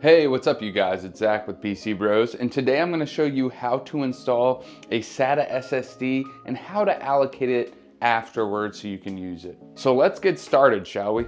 Hey, what's up you guys? It's Zach with PC Bros, and today I'm gonna show you how to install a SATA SSD and how to allocate it afterwards so you can use it. So let's get started, shall we?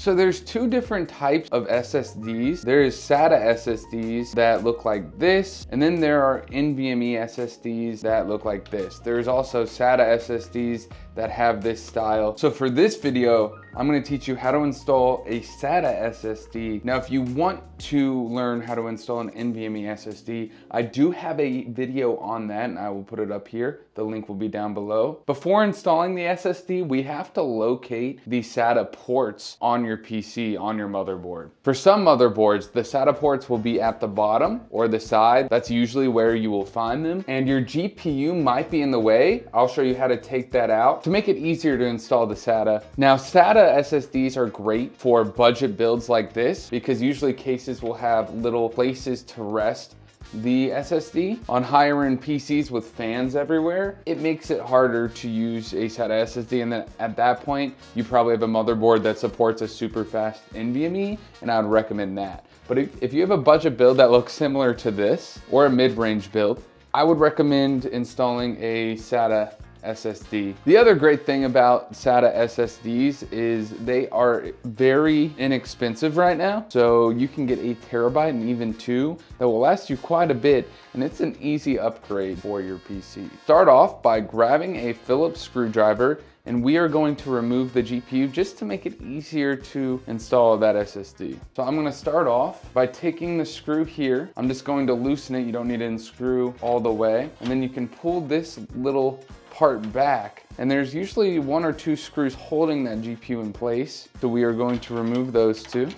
So there's two different types of SSDs. There is SATA SSDs that look like this, and then there are NVMe SSDs that look like this. There's also SATA SSDs that have this style. So for this video, I'm gonna teach you how to install a SATA SSD. Now, if you want to learn how to install an NVMe SSD, I do have a video on that and I will put it up here. The link will be down below. Before installing the SSD, we have to locate the SATA ports on your PC, on your motherboard. For some motherboards, the SATA ports will be at the bottom or the side. That's usually where you will find them. And your GPU might be in the way. I'll show you how to take that out to make it easier to install the SATA. Now, SATA SSDs are great for budget builds like this because usually cases will have little places to rest the SSD. On higher end PCs with fans everywhere, it makes it harder to use a SATA SSD and then at that point, you probably have a motherboard that supports a super fast NVMe and I would recommend that. But if, if you have a budget build that looks similar to this or a mid-range build, I would recommend installing a SATA SSD. The other great thing about SATA SSDs is they are very inexpensive right now. So you can get a terabyte and even two that will last you quite a bit and it's an easy upgrade for your PC. Start off by grabbing a Phillips screwdriver and we are going to remove the GPU just to make it easier to install that SSD. So I'm gonna start off by taking the screw here. I'm just going to loosen it. You don't need to unscrew all the way. And then you can pull this little part back and there's usually one or two screws holding that GPU in place. So we are going to remove those two.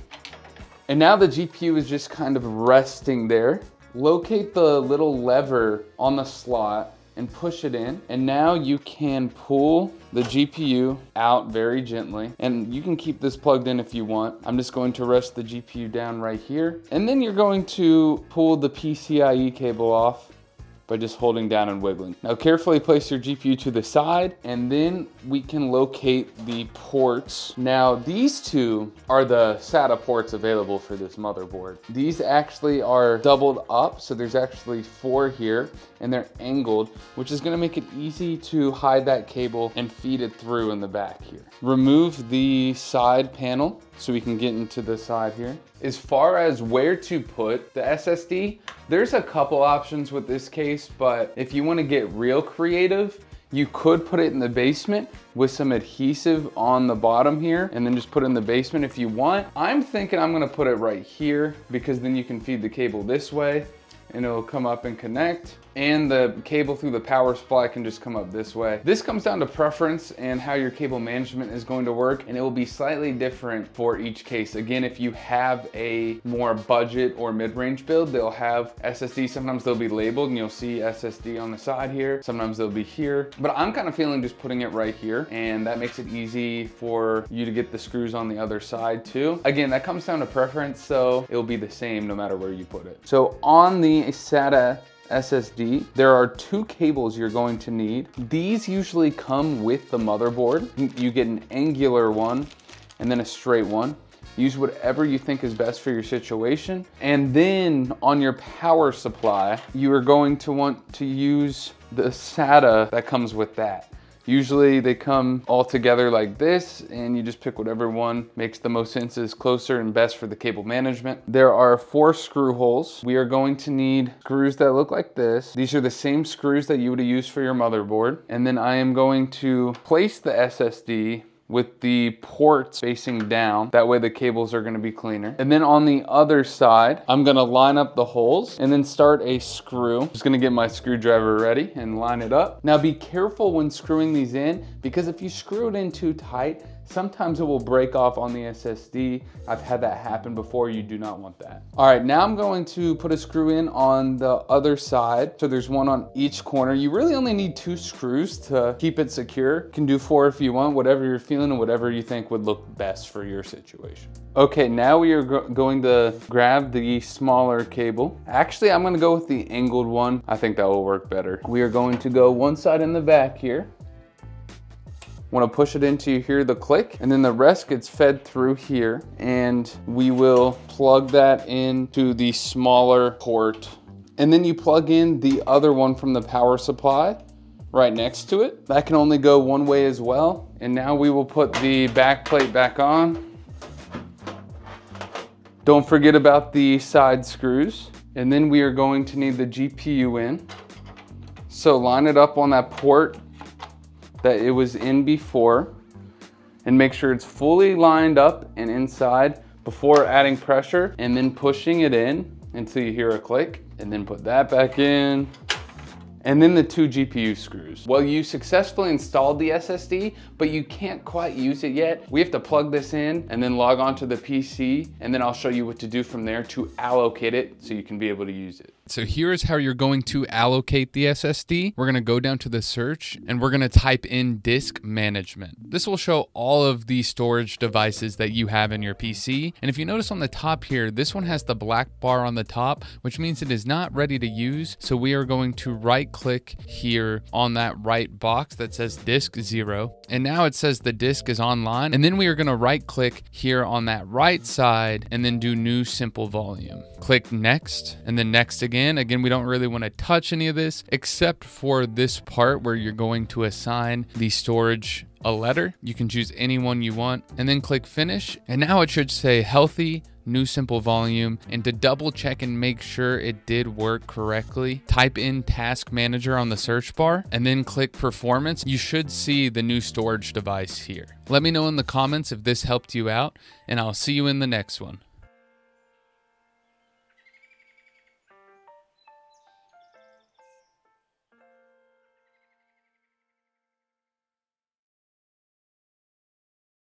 And now the GPU is just kind of resting there. Locate the little lever on the slot and push it in. And now you can pull the GPU out very gently. And you can keep this plugged in if you want. I'm just going to rest the GPU down right here. And then you're going to pull the PCIe cable off by just holding down and wiggling. Now carefully place your GPU to the side and then we can locate the ports. Now these two are the SATA ports available for this motherboard. These actually are doubled up, so there's actually four here and they're angled, which is gonna make it easy to hide that cable and feed it through in the back here. Remove the side panel so we can get into the side here. As far as where to put the SSD, there's a couple options with this case, but if you wanna get real creative, you could put it in the basement with some adhesive on the bottom here and then just put it in the basement if you want. I'm thinking I'm gonna put it right here because then you can feed the cable this way and it'll come up and connect and the cable through the power supply can just come up this way. This comes down to preference and how your cable management is going to work and it will be slightly different for each case. Again, if you have a more budget or mid-range build, they'll have SSD. Sometimes they'll be labeled and you'll see SSD on the side here. Sometimes they'll be here, but I'm kind of feeling just putting it right here and that makes it easy for you to get the screws on the other side too. Again, that comes down to preference, so it'll be the same no matter where you put it. So on the SATA SSD, there are two cables you're going to need. These usually come with the motherboard. You get an angular one and then a straight one. Use whatever you think is best for your situation. And then on your power supply, you are going to want to use the SATA that comes with that. Usually they come all together like this and you just pick whatever one makes the most sense is closer and best for the cable management. There are four screw holes. We are going to need screws that look like this. These are the same screws that you would have used for your motherboard. And then I am going to place the SSD with the ports facing down. That way the cables are gonna be cleaner. And then on the other side, I'm gonna line up the holes and then start a screw. Just gonna get my screwdriver ready and line it up. Now be careful when screwing these in because if you screw it in too tight, Sometimes it will break off on the SSD. I've had that happen before. You do not want that. All right, now I'm going to put a screw in on the other side. So there's one on each corner. You really only need two screws to keep it secure. You can do four if you want, whatever you're feeling and whatever you think would look best for your situation. Okay, now we are go going to grab the smaller cable. Actually, I'm gonna go with the angled one. I think that will work better. We are going to go one side in the back here Want to push it into here, the click and then the rest gets fed through here and we will plug that into the smaller port. And then you plug in the other one from the power supply right next to it. That can only go one way as well. And now we will put the back plate back on. Don't forget about the side screws. And then we are going to need the GPU in. So line it up on that port that it was in before and make sure it's fully lined up and inside before adding pressure and then pushing it in until you hear a click and then put that back in and then the two GPU screws. Well, you successfully installed the SSD, but you can't quite use it yet. We have to plug this in and then log on to the PC, and then I'll show you what to do from there to allocate it so you can be able to use it. So here is how you're going to allocate the SSD. We're gonna go down to the search and we're gonna type in disk management. This will show all of the storage devices that you have in your PC. And if you notice on the top here, this one has the black bar on the top, which means it is not ready to use. So we are going to right click here on that right box that says disk zero. And now it says the disk is online. And then we are gonna right click here on that right side and then do new simple volume. Click next and then next again again. Again, we don't really want to touch any of this except for this part where you're going to assign the storage a letter. You can choose any one you want and then click finish. And now it should say healthy, new simple volume. And to double check and make sure it did work correctly, type in task manager on the search bar and then click performance. You should see the new storage device here. Let me know in the comments if this helped you out and I'll see you in the next one.